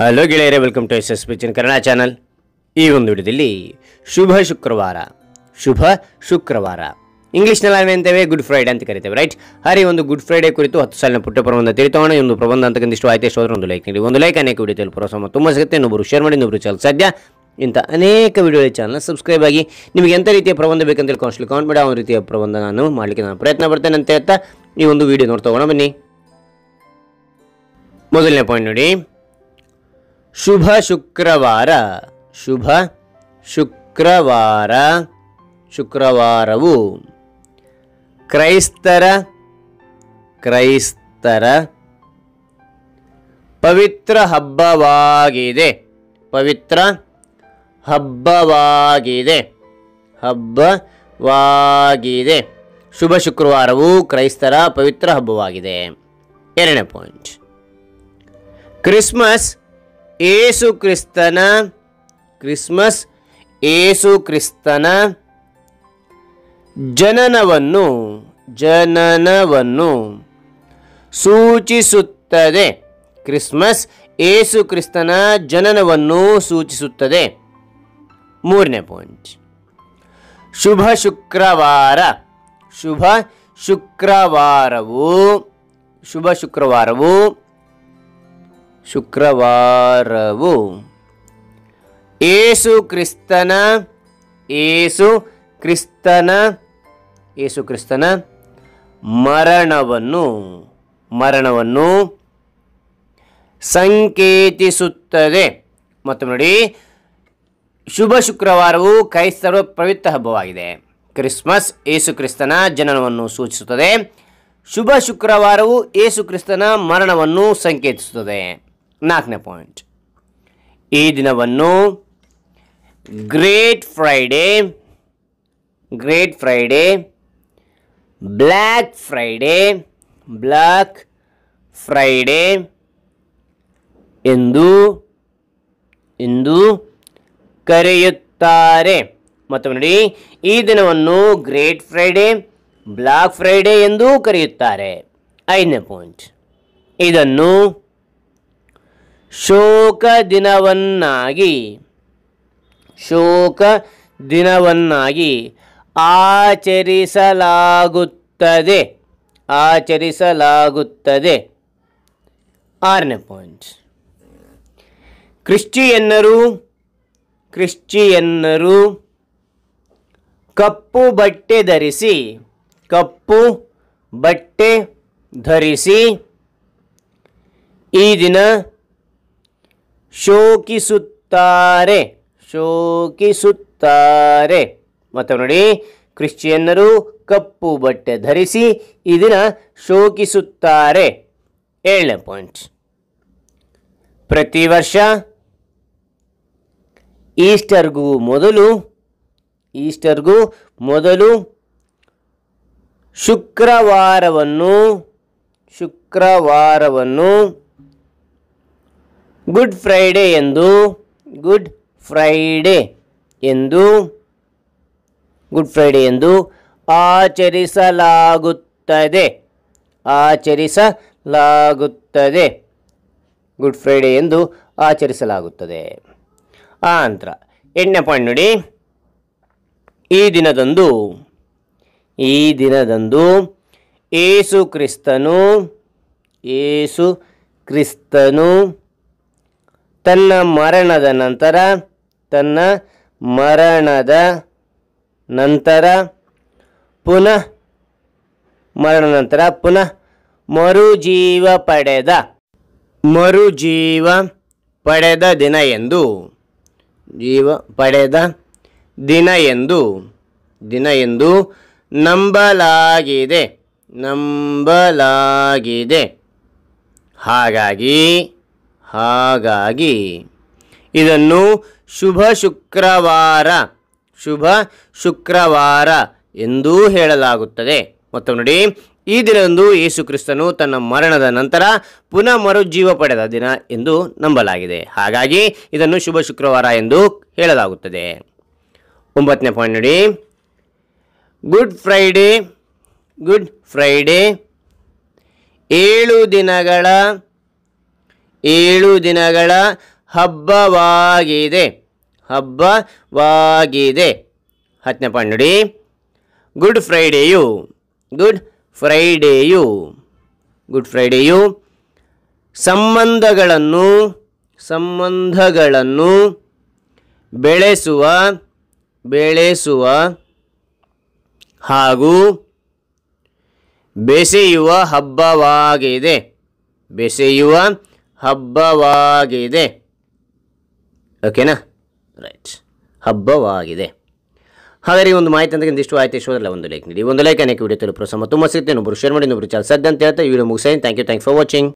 Hello ಗೆಳೆಯರೇ welcome to S S ಪಿಚಿನ್ Kannada channel ಈ ಒಂದು ವಿಡಿಯೋದಲ್ಲಿ ಶುಭ ಶುಕ್ರವಾರ ಶುಭ ಶುಕ್ರವಾರ. ಇಂಗ್ಲೀಷ್ನಲ್ಲಿ ನಾವೇ ಅಂತೇವೆ ಗುಡ್ ಫ್ರೈಡೆ ಅಂತ ಕರಿತೇವೆ ರೈಟ್ ಹರಿ, ಒಂದು ಗುಡ್ ಫ್ರೈಡೆ ಕುರಿತು ಹತ್ತು ಸಾಲಿನ ಪುಟ್ಟ ಪ್ರಬಂಧ ತಿಳಿತೋಣ. ಒಂದು ಪ್ರಬಂಧ ಅಂತಕ್ಕಂದಿಷ್ಟು ಆಯ್ತು ಎಷ್ಟು ಹೋದ್ರೆ ಒಂದು ಲೈಕ್ ನೀಡಿ. ಒಂದು ಲೈಕ್ ಅನೇಕ ವಿಡಿಯೋ ಪ್ರೋತ್ಸಾಹ ತುಂಬ ಸಿಗುತ್ತೆ. ಇನ್ನೊಬ್ಬರು ಶೇರ್ ಮಾಡಿ ಇನ್ನೊಬ್ಬರು ಚಾಲ್ ಸದ್ಯ ಇಂಥ ಅನೇಕ ವಿಡಿಯೋ ಚಾನಲ್ ಸಬ್ಸ್ಕ್ರೈಬ್ ಆಗಿ ನಿಮಗೆ ಎಂಥ ರೀತಿಯ ಪ್ರಬಂಧ ಬೇಕಂತ ಹೇಳಿ ಕೌಂಟ್ ಮಾಡಿ. ಆ ರೀತಿಯ ಪ್ರಬಂಧ ನಾನು ಮಾಡಲಿಕ್ಕೆ ನಾನು ಪ್ರಯತ್ನ ಪಡ್ತೇನೆ ಅಂತ ಹೇಳ್ತಾ ಈ ಒಂದು ವಿಡಿಯೋ ನೋಡಿ ತಗೋಣ ಬನ್ನಿ. ಮೊದಲನೇ ಪಾಯಿಂಟ್ ನೋಡಿ. ಶುಭ ಶುಕ್ರವಾರ. ಶುಭ ಶುಕ್ರವಾರ. ಶುಕ್ರವಾರವು ಕ್ರೈಸ್ತರ ಕ್ರೈಸ್ತರ ಪವಿತ್ರ ಹಬ್ಬವಾಗಿದೆ. ಪವಿತ್ರ ಹಬ್ಬವಾಗಿದೆ. ಹಬ್ಬವಾಗಿದೆ. ಶುಭ ಶುಕ್ರವಾರವು ಕ್ರೈಸ್ತರ ಪವಿತ್ರ ಹಬ್ಬವಾಗಿದೆ. ಎರಡನೇ ಪಾಯಿಂಟ್ ಕ್ರಿಸ್ಮಸ್ ಏಸು ಕ್ರಿಸ್ತನ ಕ್ರಿಸ್ಮಸ್, ಏಸು ಕ್ರಿಸ್ತನ ಜನನವನ್ನು ಜನನವನ್ನು ಸೂಚಿಸುತ್ತದೆ. ಕ್ರಿಸ್ಮಸ್ ಏಸು ಕ್ರಿಸ್ತನ ಜನನವನ್ನು ಸೂಚಿಸುತ್ತದೆ. ಮೂರನೇ ಪಾಯಿಂಟ್ ಶುಭ ಶುಕ್ರವಾರ. ಶುಭ ಶುಕ್ರವಾರವು ಶುಭ ಶುಕ್ರವಾರವು ಶುಕ್ರವಾರವು. ಏಸು ಕ್ರಿಸ್ತನ ಏಸು ಕ್ರಿಸ್ತನ ಏಸು ಕ್ರಿಸ್ತನ ಮರಣವನ್ನು ಮರಣವನ್ನು ಸಂಕೇತಿಸುತ್ತದೆ. ಮತ್ತು ನೋಡಿ, ಶುಭ ಶುಕ್ರವಾರವು ಕ್ರೈಸ್ತರ ಪವಿತ್ರ ಹಬ್ಬವಾಗಿದೆ. ಕ್ರಿಸ್ಮಸ್ ಏಸು ಕ್ರಿಸ್ತನ ಜನನವನ್ನು ಸೂಚಿಸುತ್ತದೆ. ಶುಭ ಶುಕ್ರವಾರವು ಏಸು ಕ್ರಿಸ್ತನ ಮರಣವನ್ನು ಸಂಕೇತಿಸುತ್ತದೆ. ನಾಲ್ಕನೇ ಪಾಯಿಂಟ್ ಈ ದಿನವನ್ನು great Friday great Friday black Friday black Friday ಎಂದು ಎಂದು ಕರೆಯುತ್ತಾರೆ. ಮತ್ತು ನೋಡಿ, ಈ ದಿನವನ್ನು ಗ್ರೇಟ್ ಫ್ರೈಡೇ ಬ್ಲ್ಯಾಕ್ ಫ್ರೈಡೇ ಎಂದೂ ಕರೆಯುತ್ತಾರೆ. ಐದನೇ ಪಾಯಿಂಟ್ ಇದನ್ನು ಶೋಕ ದಿನವನ್ನಾಗಿ ಶೋಕ ದಿನವನ್ನಾಗಿ ಆಚರಿಸಲಾಗುತ್ತದೆ ಆಚರಿಸಲಾಗುತ್ತದೆ. ಆರನೇ ಪಾಯಿಂಟ್ ಕ್ರಿಶ್ಚಿಯನ್ನರು ಕ್ರಿಶ್ಚಿಯನ್ನರು ಕಪ್ಪು ಬಟ್ಟೆ ಧರಿಸಿ, ಕಪ್ಪು ಬಟ್ಟೆ ಧರಿಸಿ ಈ ದಿನ ಶೋಕಿಸುತ್ತಾರೆ. ಶೋಕಿಸುತ್ತಾರೆ. ಮತ್ತು ನೋಡಿ, ಕ್ರಿಶ್ಚಿಯನ್ನರು ಕಪ್ಪು ಬಟ್ಟೆ ಧರಿಸಿ ಈ ಶೋಕಿಸುತ್ತಾರೆ. ಏಳನೇ ಪಾಯಿಂಟ್. ಪ್ರತಿ ವರ್ಷ ಈಸ್ಟರ್ಗೂ ಮೊದಲು ಈಸ್ಟರ್ಗೂ ಮೊದಲು ಶುಕ್ರವಾರವನ್ನು ಶುಕ್ರವಾರವನ್ನು ಗುಡ್ ಫ್ರೈಡೇ ಎಂದು ಗುಡ್ ಫ್ರೈಡೇ ಎಂದು ಗುಡ್ ಫ್ರೈಡೇ ಎಂದು ಆಚರಿಸಲಾಗುತ್ತದೆ. ಆಚರಿಸಲಾಗುತ್ತದೆ. ಗುಡ್ ಫ್ರೈಡೇ ಎಂದು ಆಚರಿಸಲಾಗುತ್ತದೆ. ಆ ನಂತರ ಎಂಟನೇ ಪಾಯಿಂಟ್ ನೋಡಿ. ಈ ದಿನದಂದು ಈ ದಿನದಂದು ಏಸು ಕ್ರಿಸ್ತನು ಏಸು ಕ್ರಿಸ್ತನು ತನ್ನ ಮರಣದ ನಂತರ, ತನ್ನ ಮರಣದ ನಂತರ, ಪುನಃ ಮರಣ ನಂತರ, ಪುನಃ ಮರುಜೀವ ಪಡೆದ ಮರುಜೀವ ಪಡೆದ ದಿನ ಎಂದು, ಜೀವ ಪಡೆದ ದಿನ ಎಂದು ದಿನ ಎಂದು ನಂಬಲಾಗಿದೆ ನಂಬಲಾಗಿದೆ. ಹಾಗಾಗಿ ಹಾಗಾಗಿ ಇದನ್ನು ಶುಭ ಶುಕ್ರವಾರ ಶುಭ ಶುಕ್ರವಾರ ಎಂದೂ ಹೇಳಲಾಗುತ್ತದೆ. ಮತ್ತು ನೋಡಿ, ಈ ದಿನದಂದು ಯೇಸು ಕ್ರಿಸ್ತನು ತನ್ನ ಮರಣದ ನಂತರ ಪುನಃ ಮರುಜೀವ ಪಡೆದ ದಿನ ಎಂದು ನಂಬಲಾಗಿದೆ. ಹಾಗಾಗಿ ಇದನ್ನು ಶುಭ ಶುಕ್ರವಾರ ಎಂದು ಹೇಳಲಾಗುತ್ತದೆ. ಒಂಬತ್ತನೇ ಪಾಯಿಂಟ್ ನೋಡಿ, ಗುಡ್ ಫ್ರೈಡೇ ಗುಡ್ ಫ್ರೈಡೇ, ಏಳು ದಿನಗಳ ಏಳು ದಿನಗಳ ಹಬ್ಬವಾಗಿದೆ. ಹಬ್ಬವಾಗಿದೆ. ಹತ್ತನೇ ಪಾಯಿಂಟ್ ನೋಡಿ. ಗುಡ್ ಫ್ರೈಡೆಯು ಗುಡ್ ಫ್ರೈಡೆಯು ಗುಡ್ ಫ್ರೈಡೆಯು ಸಂಬಂಧಗಳನ್ನು ಸಂಬಂಧಗಳನ್ನು ಬೆಳೆಸುವ ಬೆಳೆಸುವ ಹಾಗೂ ಬೆಸೆಯುವ ಹಬ್ಬವಾಗಿದೆ. ಬೆಸೆಯುವ ಹಬ್ಬವಾಗಿದೆ. ಓಕೆನಾ ರೈಟ್ ಹಬ್ಬವಾಗಿದೆ. ಹಾಗಾದರೆ ಈ ಒಂದು ಮಾಹಿತಿ ಅಂತ ಇಂದಿಷ್ಟು ಆಯ್ತು. ಇಷ್ಟೋದಲ್ಲ ಒಂದು ಲೈಕ್ ನೀಡಿ. ಒಂದು ಲೈಕ್ ಅನೇಕ ವಿಡಿಯೋ ತಲುಪರು ಸಮ ತುಂಬ ಸಿಗ್ತೇನೆ ಒಬ್ಬರು ಶೇರ್ ಮಾಡಿ ಒಬ್ಬರು ಚಾಲ್ ಸದ್ದಂತ ಹೇಳ್ತಾ ವಿಡಿಯೋ ಮುಗಿಸಿ thank you thank for watching